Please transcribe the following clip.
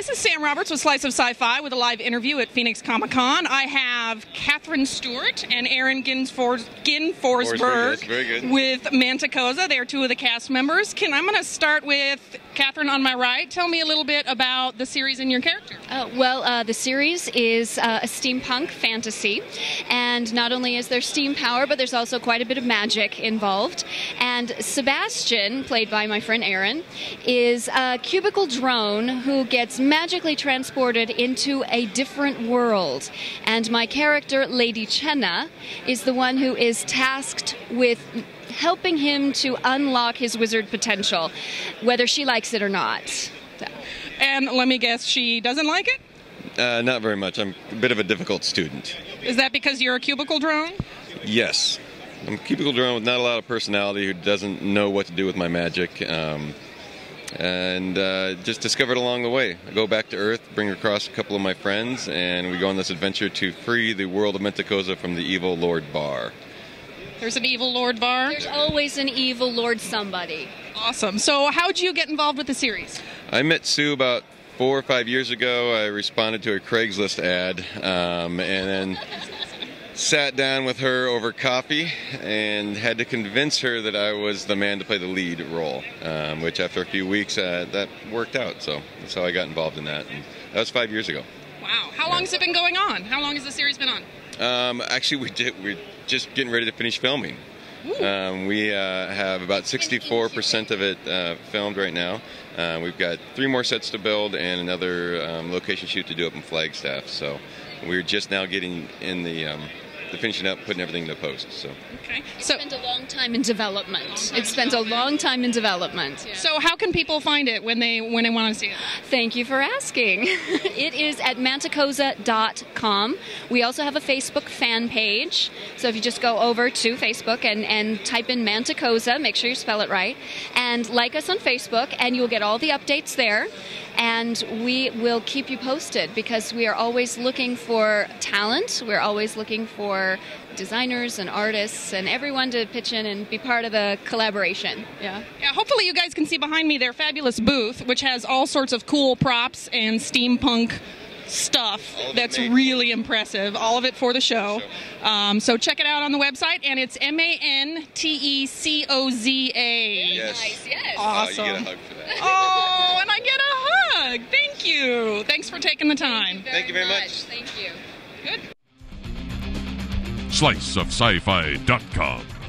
this is Sam Roberts with Slice of Sci-Fi with a live interview at Phoenix Comic Con. I have Katherine Stewart and Aaron Ginsfors- Ginforsberg Forsberg, very good. with Mantecoza. They are two of the cast members. Can I'm going to start with Katherine on my right. Tell me a little bit about the series and your character. Uh, well, uh, the series is uh, a steampunk fantasy, and not only is there steam power, but there's also quite a bit of magic involved. And Sebastian, played by my friend Aaron, is a cubicle drone who gets magically transported into a different world. And my character, Lady Chenna, is the one who is tasked with helping him to unlock his wizard potential, whether she likes it or not. So. And let me guess, she doesn't like it? Uh, not very much. I'm a bit of a difficult student. Is that because you're a cubicle drone? Yes. I'm a cubicle drone with not a lot of personality who doesn't know what to do with my magic. Um, and uh, just discovered along the way. I go back to Earth, bring across a couple of my friends, and we go on this adventure to free the world of Mantecoza from the evil Lord Bar. There's an evil Lord Bar. There's always an evil Lord somebody. Awesome. So, how'd you get involved with the series? I met Sue about four or five years ago. I responded to a Craigslist ad um, and then sat down with her over coffee and had to convince her that I was the man to play the lead role, um, which after a few weeks uh, that worked out. So that's how I got involved in that. And that was five years ago. Wow. How long has it been going on? How long has the series been on? Um, actually, we did. We're just getting ready to finish filming. Um, we uh, have about 64% of it uh, filmed right now. Uh, we've got three more sets to build and another um, location shoot to do up in Flagstaff. So we're just now getting in the, um, the finishing up, putting everything to post. So Okay. It So, spent a long time in development. It spent a long time in development. so how can people find it when they when they want to see it? Thank you for asking. it is at mantecoza.com. We also have a Facebook fan page. So if you just go over to Facebook and, and type in Mantecoza, make sure you spell it right, and like us on Facebook, and you'll get all the updates there. And we will keep you posted because we are always looking for talent. We're always looking for designers and artists and everyone to pitch in and be part of the collaboration. Yeah. Yeah. Hopefully, you guys can see behind me their fabulous booth, which has all sorts of cool props and steampunk stuff All of it that's made. really impressive. All of it for the show. Um, so check it out on the website, and it's M A N T E C O Z A. yes. yes. Awesome. Oh, you get a hug for. Oh, and I get a hug. Thank you. Thanks for taking the time. Thank you very much. Thank you. Good. sliceofsci-fi.com.